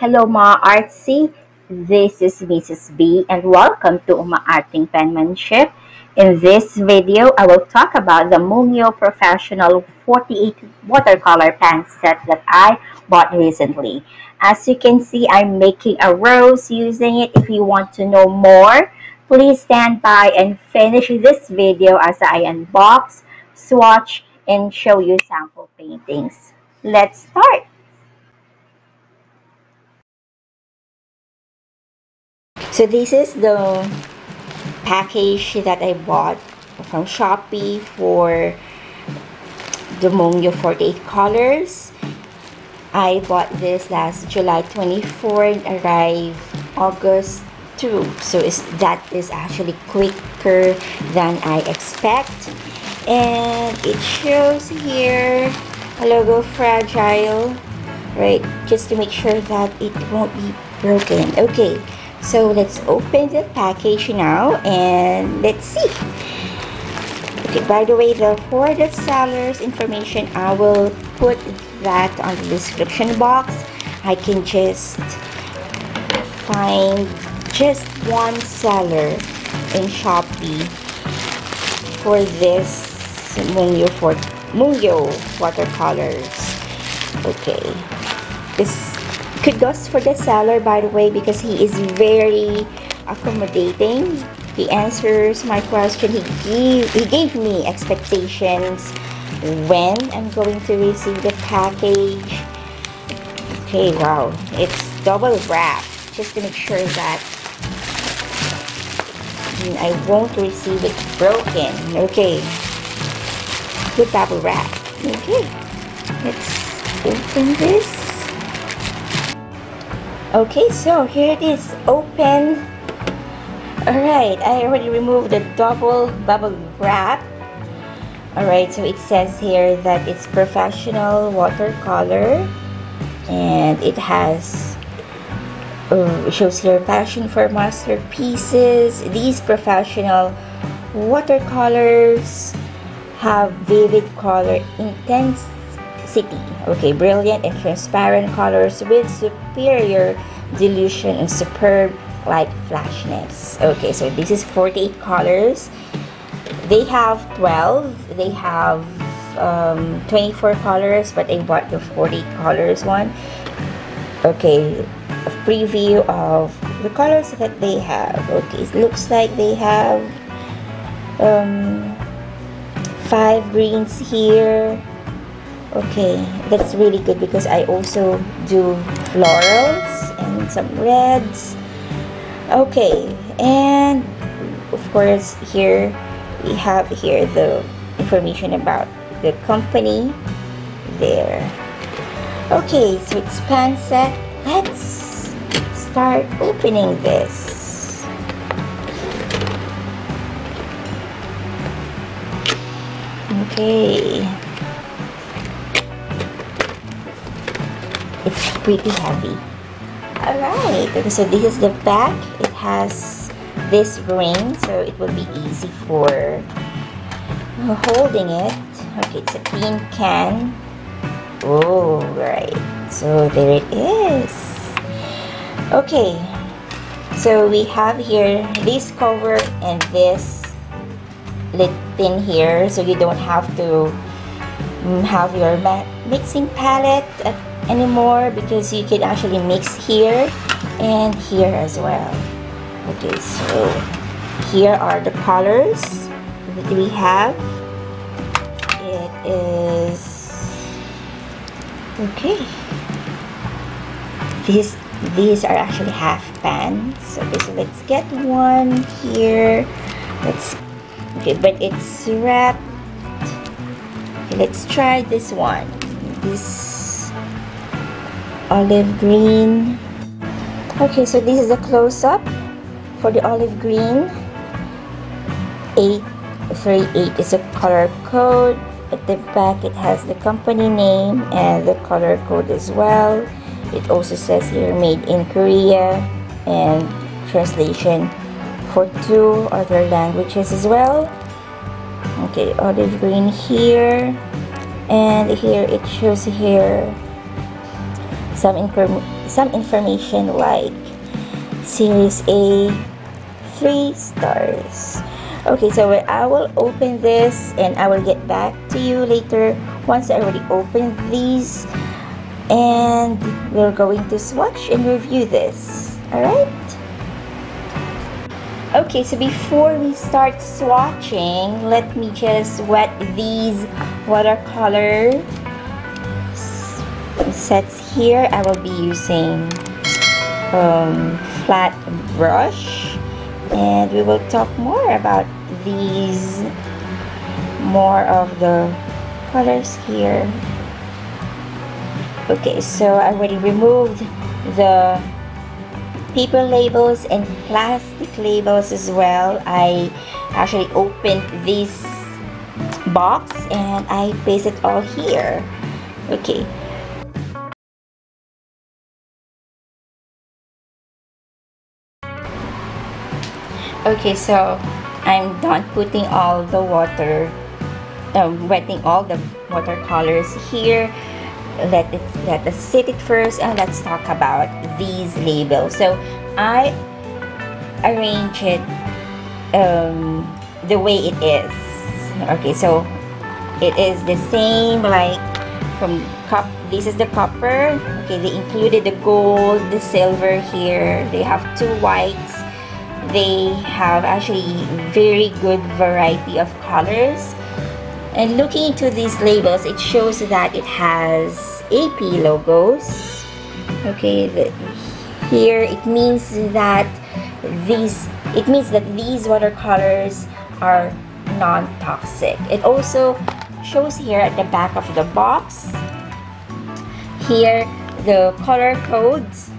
Hello mga artsy, this is Mrs. B and welcome to Umaarteng Penmanship. In this video, I will talk about the Mungyo Professional 48 watercolor pan set that I bought recently. As you can see, I'm making a rose using it. If you want to know more, please stand by and finish this video as I unbox, swatch, and show you sample paintings. Let's start! So this is the package that I bought from Shopee for the Mungyo 48 colors. I bought this last July 24 and arrived August 2. So is that is actually quicker than I expect. And it shows here a logo fragile, right? Just to make sure that it won't be broken. Okay. So let's open the package now and let's see. Okay, by the way, the for the seller's information, I will put that on the description box. I can just find just one seller in Shopee for this Mungyo for Mungyo watercolors. Okay, this kudos for the seller by the way because he is very accommodating. He answers my question. He gave he gave me expectations when i'm going to receive the package. Okay wow. It's double wrapped just to make sure that I won't receive it broken. Okay. Good double wrap. Okay. Let's open this okay so here it is open. Alright I already removed the double bubble wrap. Alright so it says here that it's professional watercolor and it has uh, it shows here passion for masterpieces. These professional watercolors have vivid color intense city. Okay, brilliant and transparent colors with superior dilution and superb light flashiness. Okay, so this is 48 colors. They have 12. They have um, 24 colors, but I bought the 48 colors one. Okay, a preview of the colors that they have. Okay, it looks like they have um, five greens here okay that's really good because I also do florals and some reds. Okay and of course here we have here the information about the company there. Okay so it's pan set. Let's start opening this. Okay it's pretty heavy. Alright okay so this is the back. It has this ring so it will be easy for holding it. Okay it's a clean can. Oh right. So there it is. Okay so we have here this cover and this lid pin here so you don't have to mm, have your mixing palette anymore because you can actually mix here and here as well. Okay so here are the colors that we have. It is okay. These these are actually half pans. Okay so let's get one here. Let's okay but it's wrapped. Okay, let's try this one. This olive green. Okay so this is a close-up for the olive green. 838 is a color code. At the back it has the company name and the color code as well. It also says here made in Korea and translation for two other languages as well. Okay olive green here. And here it shows here some inform some information like series A 3 stars. Okay so I will open this and I will get back to you later once I already open these. And we're going to swatch and review this. Alright? Okay so before we start swatching let me just wet these watercolor sets here I will be using um, flat brush. And we will talk more about these more of the colors here. Okay so I already removed the paper labels and plastic labels as well. I actually opened this box and I paste it all here. Okay okay so I'm done putting all the water um, wetting all the watercolors here. Let it let us sit it first and let's talk about these labels. So I arrange it um, the way it is. Okay so it is the same like from cup this is the copper. Okay they included the gold the silver here. They have two whites they have actually very good variety of colors. And looking into these labels it shows that it has AP logos. Okay the, here it means that these it means that these watercolors are non-toxic. It also shows here at the back of the box. Here the color codes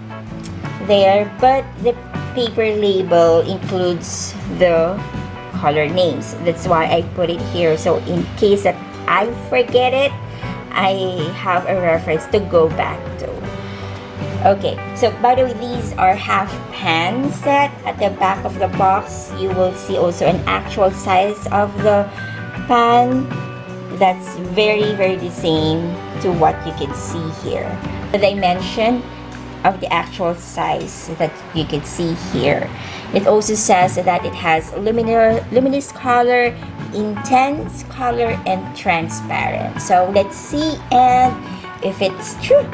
there but the paper label includes the color names. That's why I put it here. So in case that I forget it I have a reference to go back to. Okay so by the way these are half pan set. At the back of the box you will see also an actual size of the pan. That's very very the same to what you can see here. The dimension of the actual size that you can see here. It also says that it has luminous, luminous color, intense color, and transparent. So let's see and if it's true.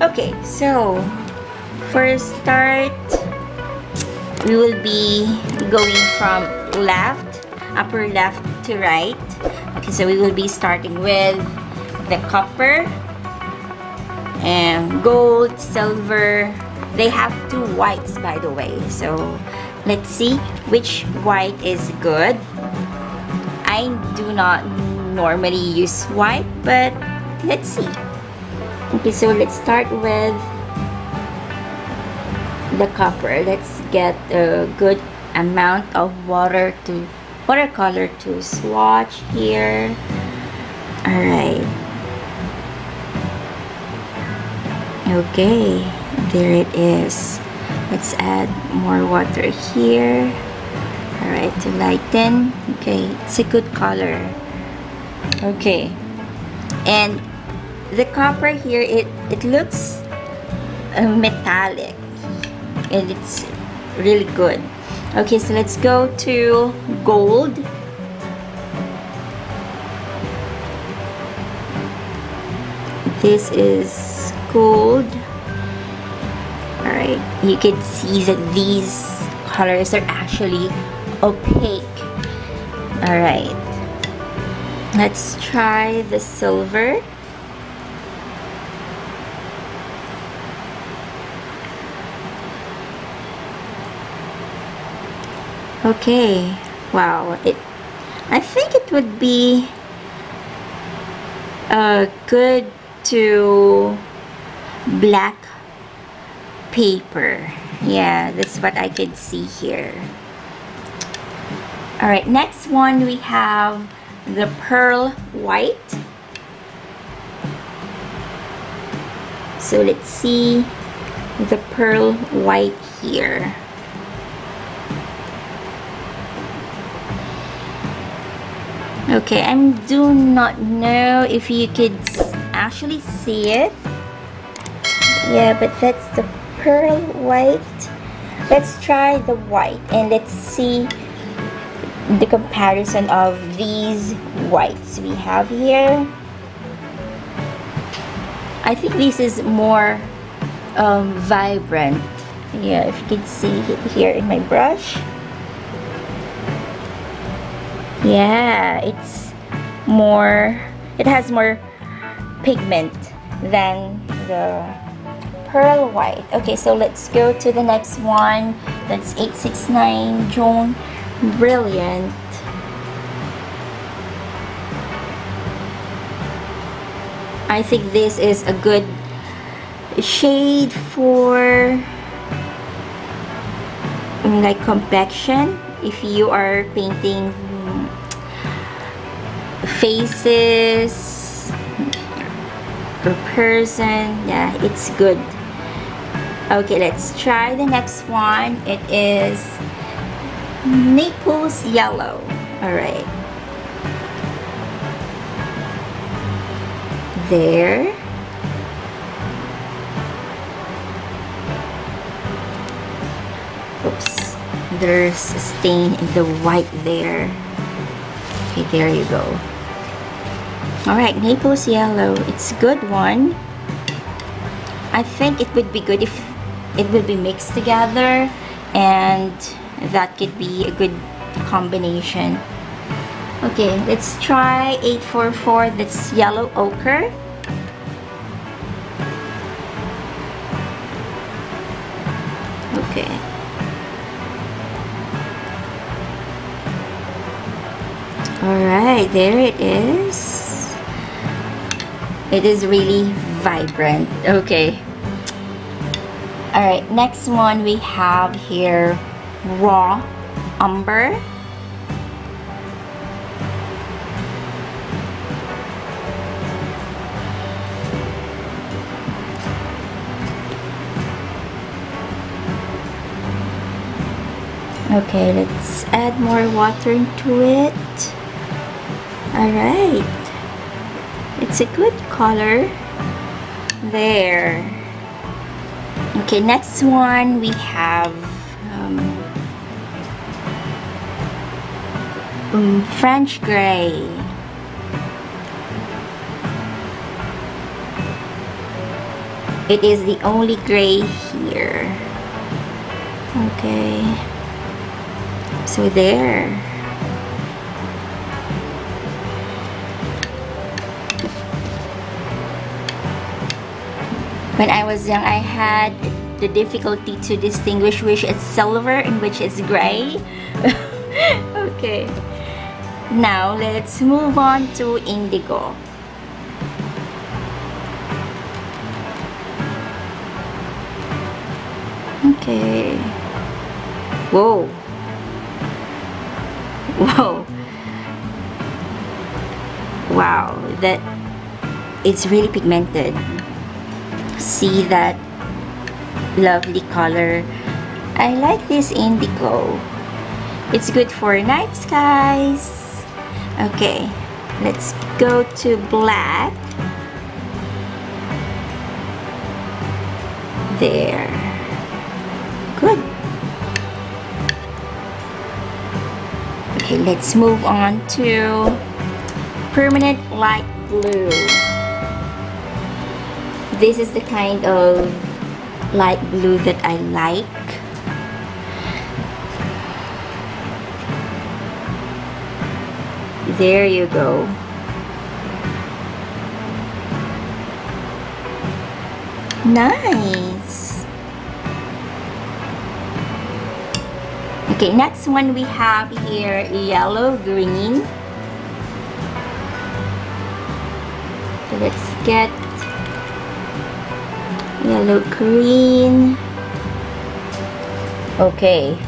Okay, so for start, we will be going from left, upper left to right okay so we will be starting with the copper and gold silver. They have two whites by the way. So let's see which white is good. I do not normally use white but let's see. Okay so let's start with the copper. Let's get a good amount of water to watercolor to swatch here. Alright. Okay there it is. Let's add more water here. Alright to lighten. Okay it's a good color. Okay. And the copper here it it looks uh, metallic. And it's really good okay so let's go to gold. This is gold. All right you can see that these colors are actually opaque. All right let's try the silver okay. Wow. It I think it would be uh, good to black paper. Yeah that's what I could see here. Alright next one we have the pearl white. So let's see the pearl white here Okay, I do not know if you could actually see it. Yeah, but that's the pearl white. Let's try the white and let's see the comparison of these whites we have here. I think this is more um, vibrant. Yeah, if you can see here in my brush. Yeah, it's more, it has more pigment than the pearl white. Okay, so let's go to the next one. That's 869 Jaune Brilliant. I think this is a good shade for like complexion if you are painting faces. Or person yeah it's good. Okay let's try the next one. It is Naples yellow. All right. There. Oops. There's a stain in the white there. Okay there you go Alright, Naples Yellow. It's a good one. I think it would be good if it would be mixed together and that could be a good combination. Okay, let's try 844. That's Yellow Ochre. Okay. Alright, there it is. It is really vibrant. Okay. Alright, next one we have here raw umber. Okay, let's add more water into it. Alright it's a good? Color? There. Okay next one we have um, um, French gray. It is the only gray here. Okay. So there When I was young, I had the difficulty to distinguish which is silver and which is gray. okay. Now, let's move on to indigo. Okay. Whoa. Whoa. Wow, that it's really pigmented see that lovely color. I like this indigo. It's good for night skies. Okay let's go to black. There. Good. Okay let's move on to permanent light blue this is the kind of light blue that I like. There you go. Nice. Okay next one we have here yellow green. Let's get yellow green okay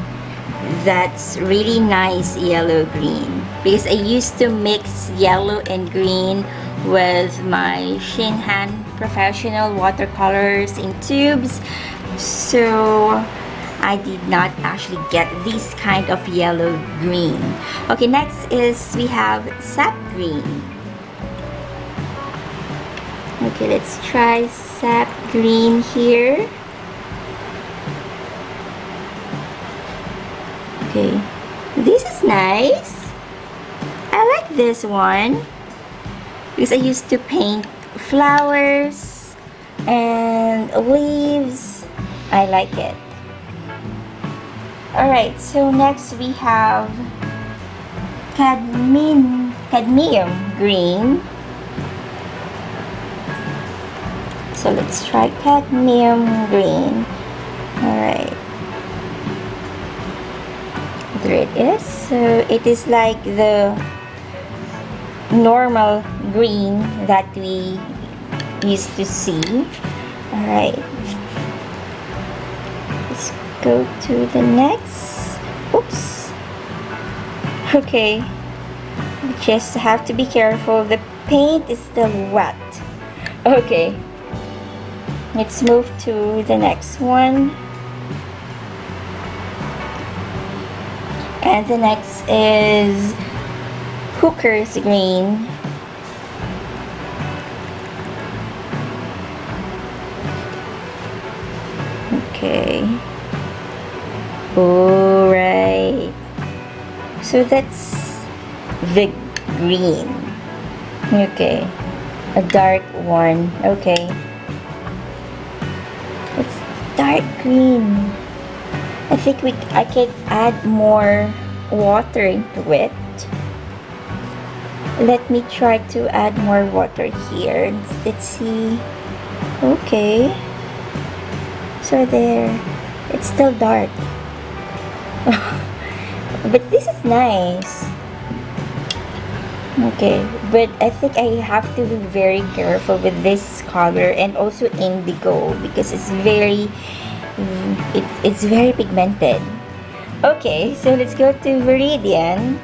that's really nice yellow green because I used to mix yellow and green with my Shinhan professional watercolors in tubes so I did not actually get this kind of yellow green. Okay, next is we have sap green. Okay, let's try sap green here. Okay, this is nice. I like this one because I used to paint flowers and leaves. I like it. Alright, so next we have cadmium, cadmium green. So let's try cadmium green. Alright. There it is. So it is like the normal green that we used to see. Alright. Let's go to the next. Oops. Okay. Just have to be careful. The paint is still wet. Okay. Let's move to the next one. And the next is Hooker's green. Okay. Alright. So that's the green. Okay. A dark one. Okay. Dark green. I think we I can add more water into it. Let me try to add more water here. Let's see. Okay. So there. It's still dark. But this is nice okay but I think I have to be very careful with this color and also indigo because it's very it, it's very pigmented okay so let's go to Viridian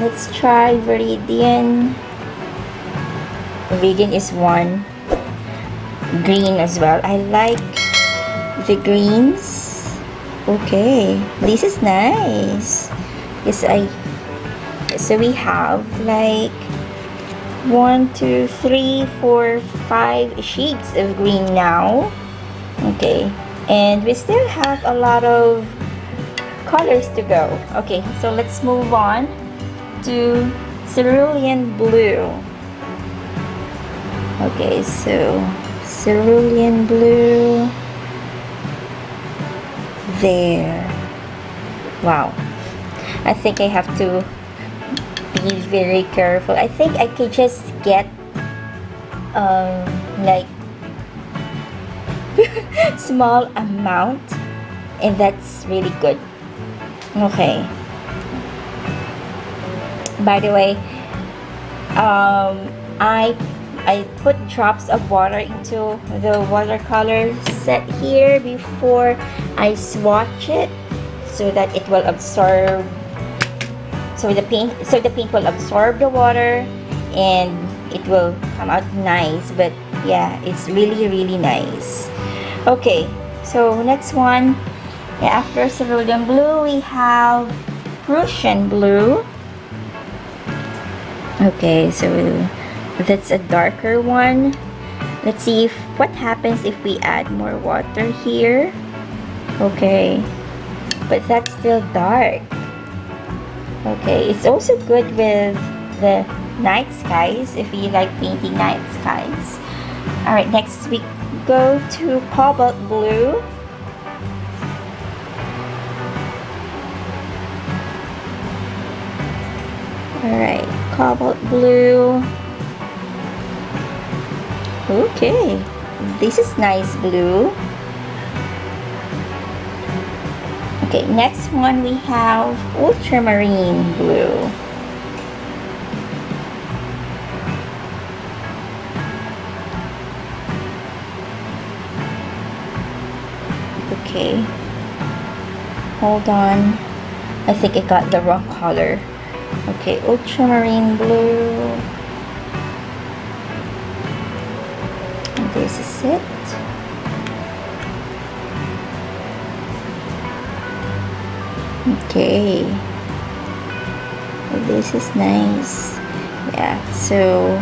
Let's try Viridian. Viridian is one. Green as well. I like the greens. Okay, this is nice. Yes, I. So we have like one, two, three, four, five shades of green now. Okay, and we still have a lot of colors to go. Okay, so let's move on to cerulean blue. Okay, so cerulean blue. There. Wow. I think I have to be very careful. I think I could just get um, like small amount and that's really good. Okay by the way um, I I put drops of water into the watercolor set here before I swatch it so that it will absorb so the paint so the paint will absorb the water and it will come out nice but yeah it's really really nice. Okay so next one. After cerulean blue we have Prussian blue. Okay so that's a darker one. Let's see if what happens if we add more water here? Okay but that's still dark okay it's also good with the night skies if you like painting night skies. All right next we go to cobalt blue. All right cobalt blue. Okay this is nice blue okay next one we have ultramarine blue. Okay. Hold on. I think I got the wrong color. Okay, ultramarine blue. Okay. This is nice. Yeah so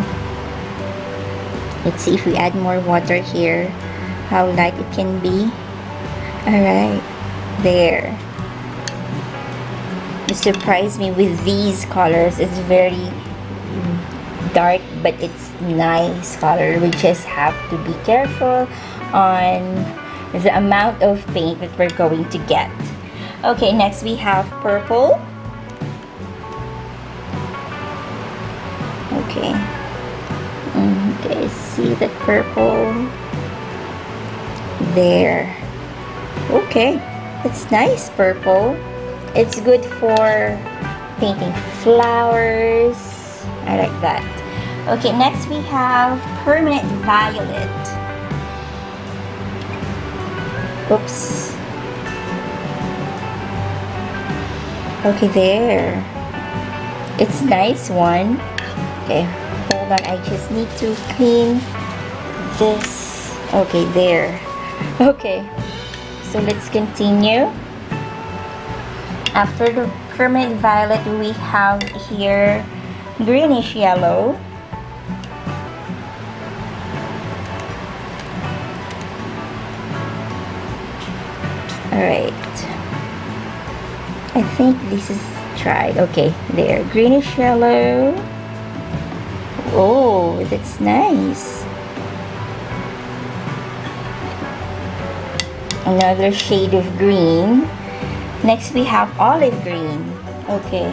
let's see if we add more water here. How light it can be. All right there. You surprise me with these colors. It's very dark but it's nice color. We just have to be careful on the amount of paint that we're going to get okay next we have purple. Okay. Mm, okay see the purple? There. Okay it's nice purple. It's good for painting flowers. I like that. Okay next we have permanent violet. Oops okay there. It's nice one. Okay hold on. I just need to clean this. Okay there. Okay so let's continue. After the permanent violet we have here greenish yellow. Alright think this is tried. Okay there. Greenish yellow. Oh that's nice. Another shade of green. Next we have olive green. Okay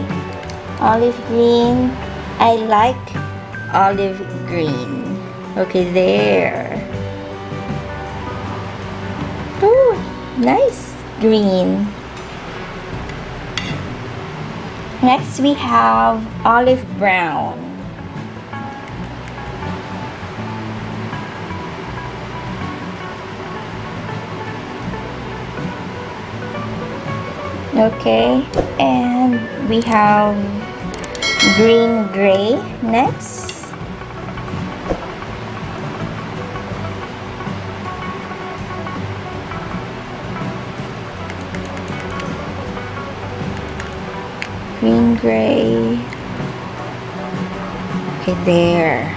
olive green. I like olive green. Okay there. Oh nice green next we have olive brown. Okay and we have green gray. Next gray. Okay there.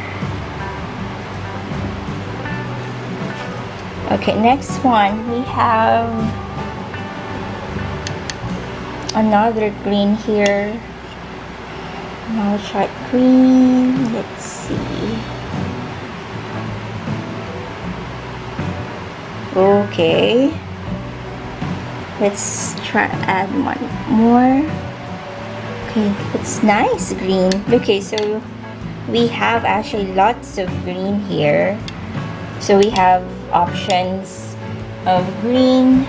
Okay next one we have another green here. Now try green let's see. Okay. Let's try add one more it's nice green. Okay so we have actually lots of green here. So we have options of green.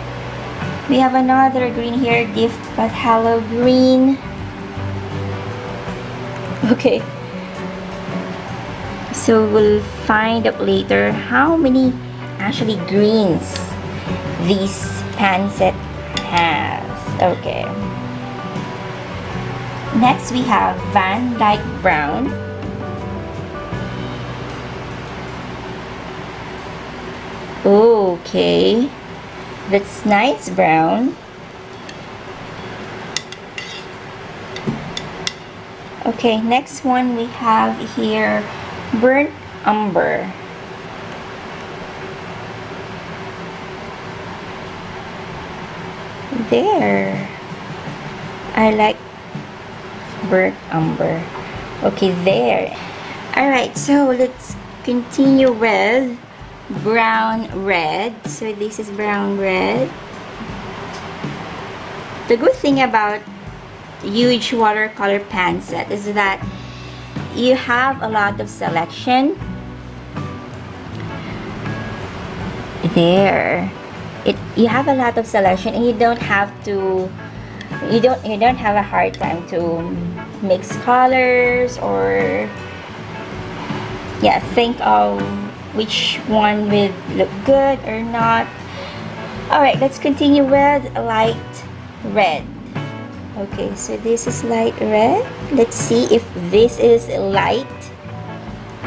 We have another green here gift but hello green. Okay. So we'll find out later how many actually greens this pan set has. Okay next we have Van Dyke Brown okay that's nice brown. Okay, next one we have here burnt umber. There. I like umber. Okay, there. Alright, so let's continue with brown red so this is brown red the good thing about huge watercolor pan set is that you have a lot of selection there it you have a lot of selection and you don't have to you don't you don't have a hard time to mix colors or yeah think of which one will look good or not. Alright let's continue with light red. Okay so this is light red. Let's see if this is light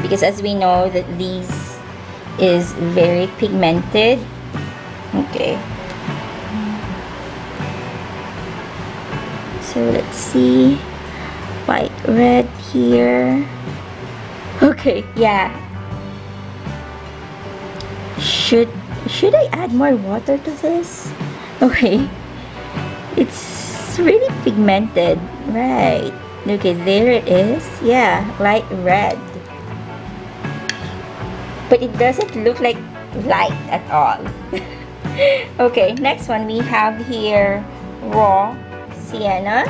because as we know that these is very pigmented. Okay. So let's see white red here. Okay yeah. Should should I add more water to this? Okay. It's really pigmented right? Okay there it is. Yeah light red. But it doesn't look like light at all. Okay next one we have here raw sienna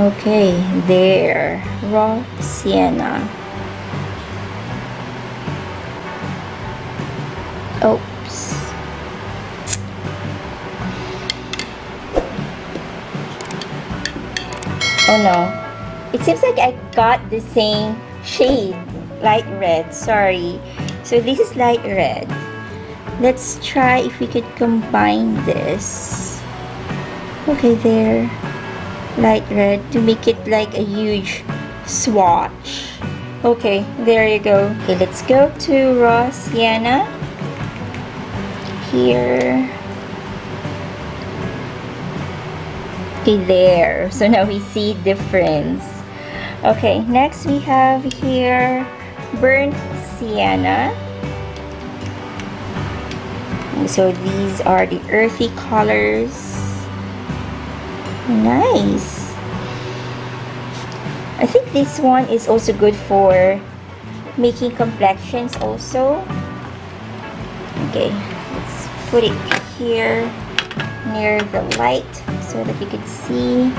Okay, there, raw sienna. Oops. Oh no. It seems like I got the same shade, light red, sorry. So this is light red. Let's try if we could combine this. Okay, there light red to make it like a huge swatch. Okay there you go. Okay let's go to raw sienna here. Okay there. So now we see difference. Okay next we have here burnt sienna. So these are the earthy colors Nice. I think this one is also good for making complexions also. Okay, let's put it here near the light so that you can see.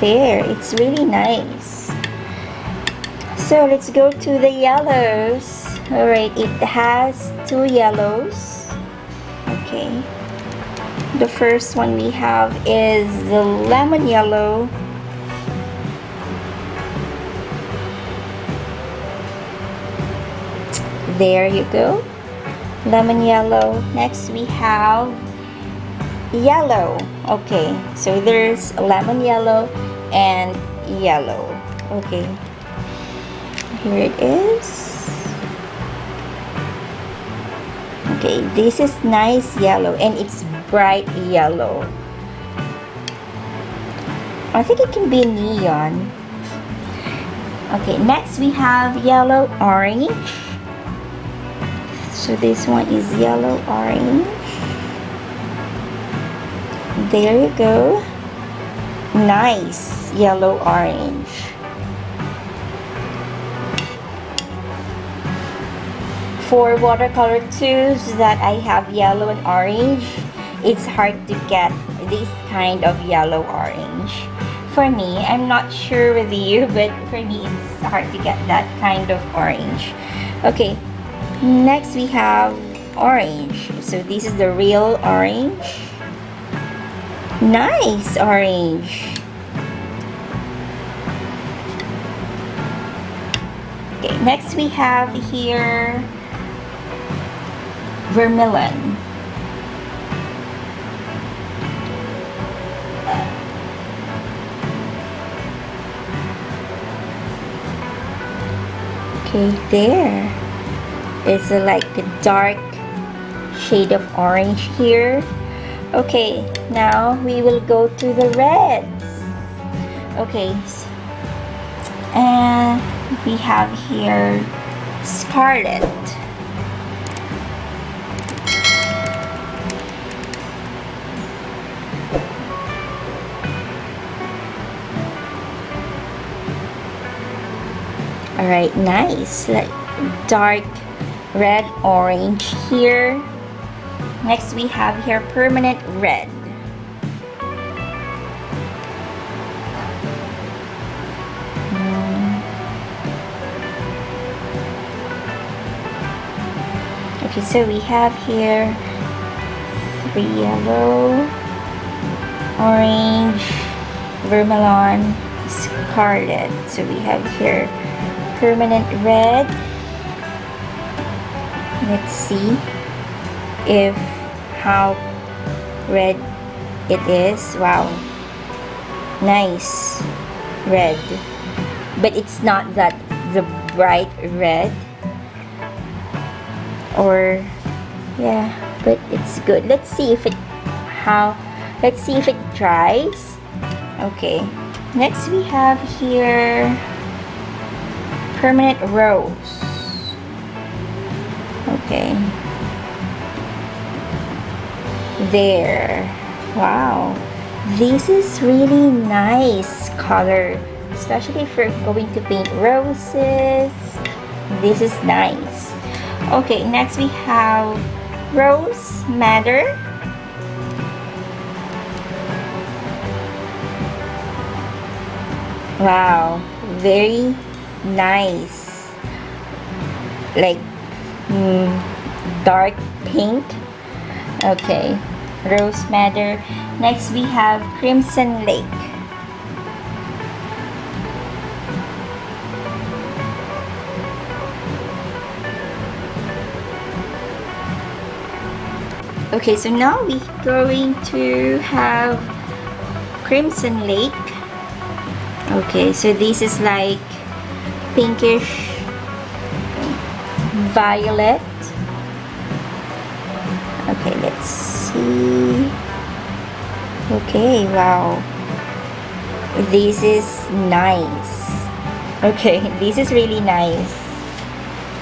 There, it's really nice. So let's go to the yellows. Alright, it has two yellows. Okay. The first one we have is the lemon yellow. There you go. Lemon yellow. Next we have yellow. Okay, so there's lemon yellow and yellow. Okay, here it is. Okay, this is nice yellow and it's bright yellow. I think it can be neon. Okay, next we have yellow orange. So this one is yellow orange. There you go. Nice yellow orange. For watercolor tubes that I have yellow and orange, it's hard to get this kind of yellow orange. For me I'm not sure with you but for me it's hard to get that kind of orange. Okay next we have orange. So this is the real orange. Nice orange. Okay next we have here vermilion okay there. It's a, like a dark shade of orange here. Okay now we will go to the reds. Okay and we have here scarlet all right nice. Like dark red orange here. Next we have here permanent red. Hmm. okay so we have here three yellow orange vermilion scarlet. So we have here permanent red. Let's see if how red it is. Wow. Nice red. But it's not that the bright red. Or yeah but it's good. Let's see if it how let's see if it dries. Okay. Next we have here permanent rose. Okay. There. Wow. This is really nice color especially if you're going to paint roses. This is nice. Okay next we have rose madder wow. Very nice. Like mm, dark pink. Okay. Rose madder next we have crimson lake. Okay so now we're going to have crimson lake. Okay so this is like pinkish violet. Okay let's see. Okay wow. This is nice. Okay this is really nice.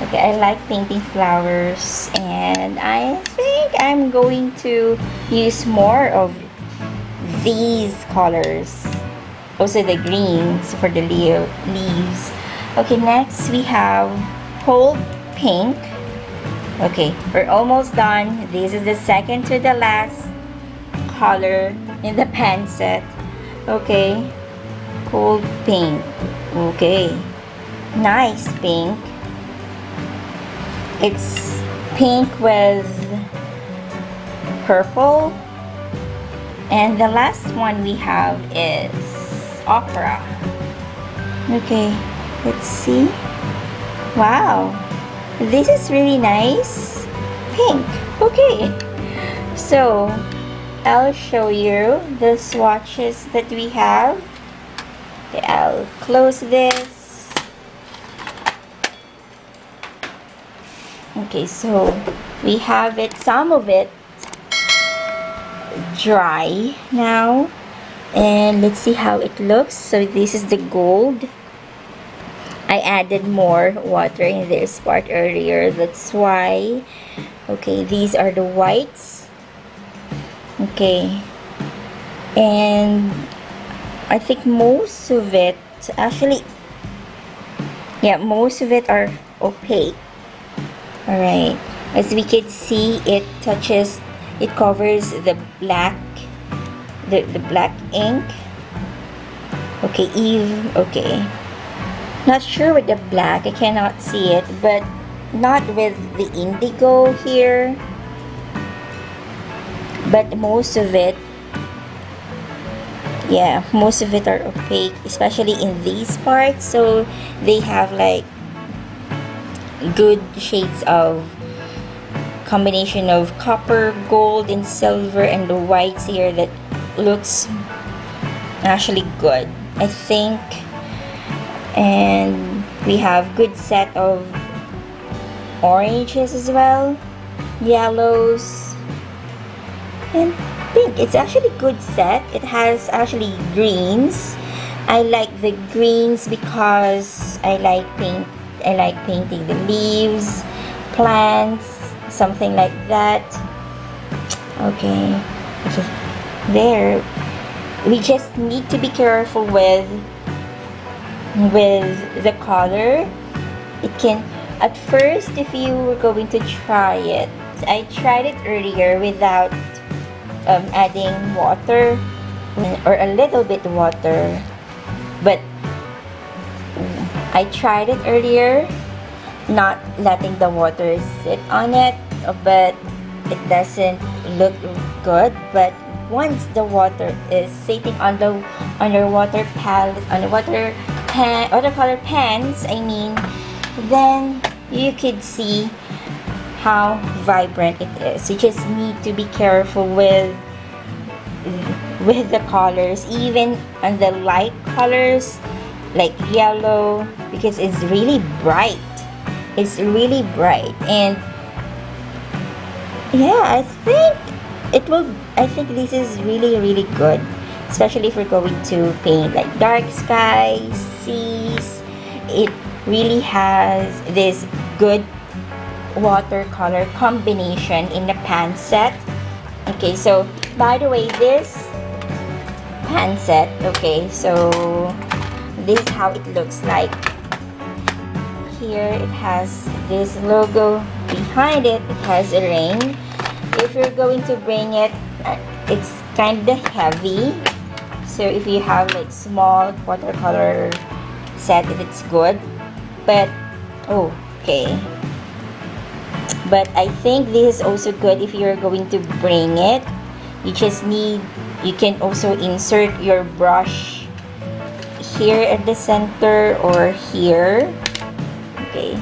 Okay I like painting flowers and I think I'm going to use more of these colors. Also the greens for the leaves okay next we have whole pink. Okay we're almost done. This is the second to the last color in the pan set. Okay cold pink. Okay nice pink. It's pink with purple. And the last one we have is Ochre. Okay, let's see. Wow, this is really nice. Pink. Okay, so I'll show you the swatches that we have. I'll close this. Okay, so we have it, some of it dry now and let's see how it looks so this is the gold I added more water in this part earlier. That's why okay these are the whites. Okay. And I think most of it actually yeah most of it are opaque alright as we can see it touches it covers the black the, the black ink. Okay Eve okay not sure with the black I cannot see it but not with the indigo here. But most of it yeah most of it are opaque especially in these parts. So they have like good shades of combination of copper gold and silver and the whites here that looks actually good. I think and we have good set of oranges as well yellows. And pink it's actually good set. It has actually greens. I like the greens because I like paint I like painting the leaves plants something like that. Okay. There. We just need to be careful with with the color it can at first if you were going to try it I tried it earlier without um, adding water or a little bit water but I tried it earlier not letting the water sit on it but it doesn't look good but once the water is sitting on the on your water palette on the water pan watercolor pans I mean then you could see how vibrant it is. You just need to be careful with with the colors even on the light colors like yellow because it's really bright. It's really bright. And yeah I think it will I think this is really really good especially if we're going to paint like dark skies seas. It really has this good watercolor combination in the pan set. Okay so by the way this pan set okay so this is how it looks like. Here it has this logo behind it. It has a ring. If you're going to bring it uh, it's kind of heavy. So if you have like small watercolor set if it's good but oh okay. But I think this is also good if you're going to bring it. You just need you can also insert your brush here at the center or here. Okay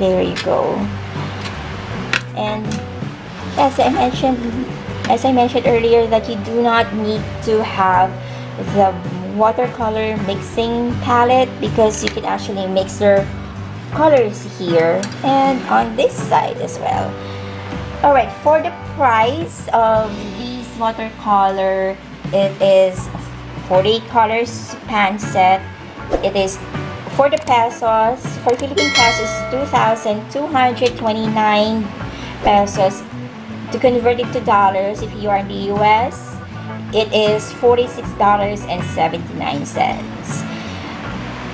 there you go. And as I mentioned as I mentioned earlier that you do not need to have the watercolor mixing palette because you can actually mix your colors here and on this side as well. Alright for the price of these watercolor it is 40 colors pan set. It is for the pesos for Philippine pesos 2,229 pesos. To convert it to dollars if you are in the US it is $46.79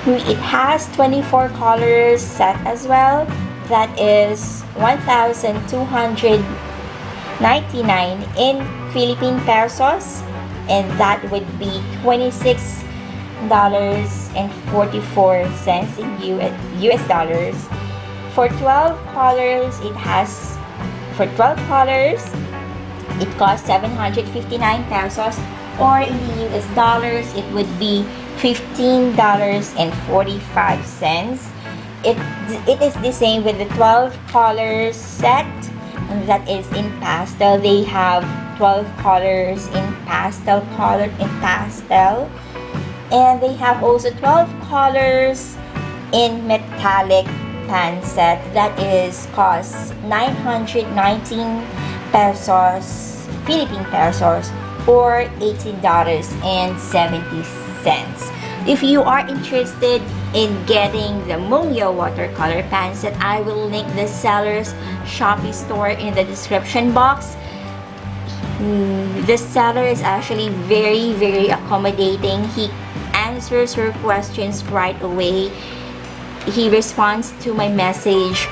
it has 24 colors set as well. That is 1,299 in Philippine pesos and that would be 26 dollars and 44 cents in US dollars. For 12 colors it has for 12 colors it costs 759 pesos or in the US dollars it would be $15.45 it it is the same with the 12 colors set that is in pastel. They have 12 colors in pastel color in pastel. And they have also 12 colors in metallic pan set that is cost 919 pesos Philippine pesos or $18.70 if you are interested in getting the Mungyo watercolor pan set I will link the seller's Shopee store in the description box the seller is actually very very accommodating. He answers your questions right away. He responds to my message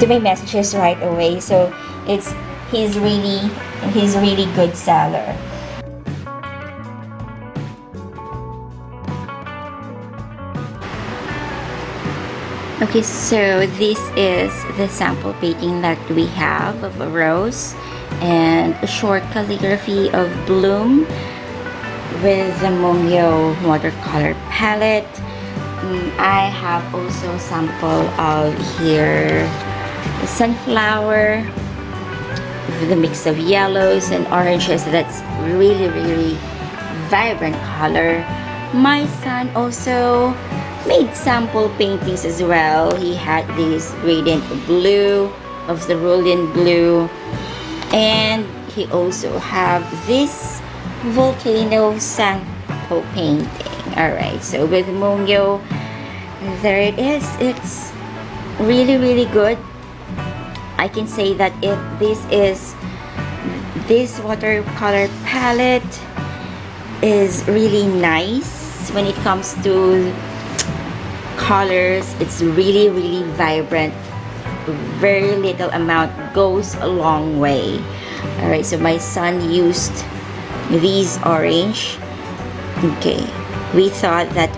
to my messages right away. So it's he's really he's really good seller Okay, so this is the sample painting that we have of a rose and a short calligraphy of bloom with the Mungyo watercolor palette. Mm, I have also sample of here sunflower a mix of yellows and oranges that's really really vibrant color. My son also made sample paintings as well. He had this radiant blue of the cerulean blue and he also have this volcano sample painting all right so with Mungyo there it is it's really really good I can say that if this is this watercolor palette is really nice when it comes to colors it's really really vibrant. Very little amount goes a long way. All right so my son used these orange. Okay we thought that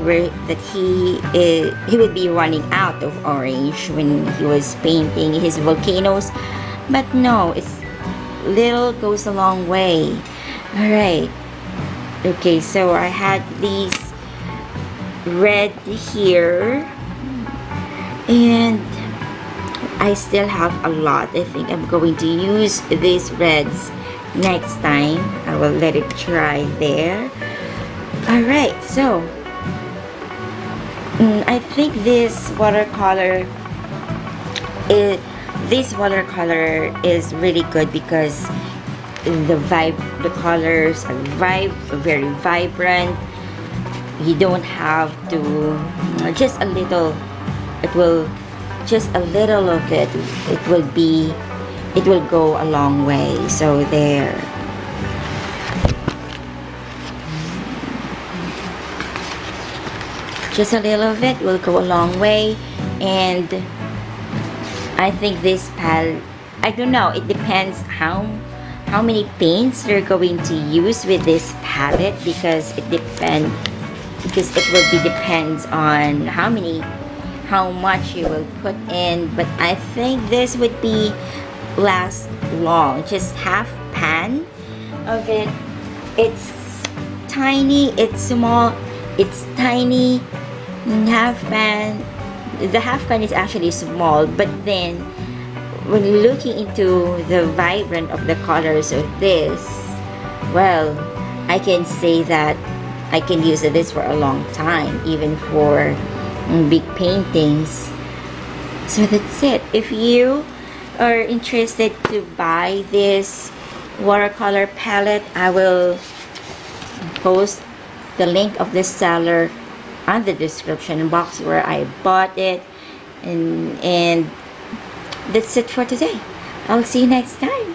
that he is, he would be running out of orange when he was painting his volcanoes. But no it's little goes a long way. All right okay so I had these red here. And I still have a lot. I think I'm going to use these reds next time. I will let it dry there alright so mm, I think this watercolor it, this watercolor is really good because the vibe the colors are vibe very vibrant. You don't have to just a little it will just a little of it it will be it will go a long way. So there just a little of it will go a long way. And I think this pal I don't know it depends how how many paints you're going to use with this palette because it depends because it will be depends on how many how much you will put in. But I think this would be last long just half pan of it. It's tiny it's small it's tiny. Half pan the half pan is actually small but then when looking into the vibrant of the colors of this well I can say that I can use this for a long time even for mm, big paintings. So that's it. If you are interested to buy this watercolor palette, I will post the link of this seller on the description box where I bought it. And and that's it for today. I'll see you next time